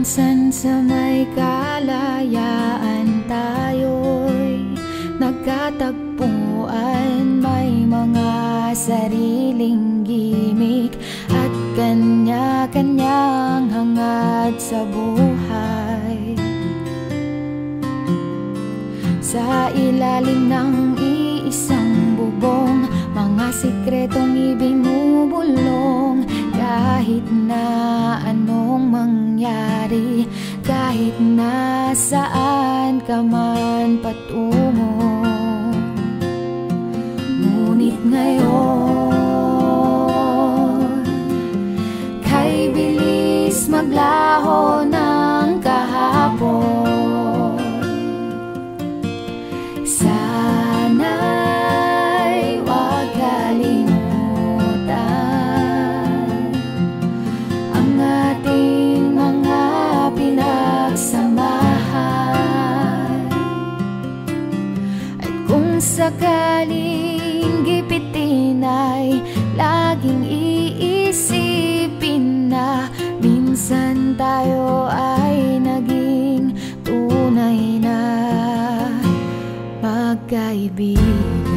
Minsan sa may kalayaan tayo'y nagkatagpuan May mga sariling gimik at kanya-kanyang hangad sa buhay. Sa ilalim ng iisang bubong Mga sikretong ibinubulong mangyari Kahit na saan ka man patungo. Ngunit ngayon Kay bilis maglaho ng kahapon sakaling gipitin ay laging iisipin na minsan tayo ay naging tunay na magkaibigan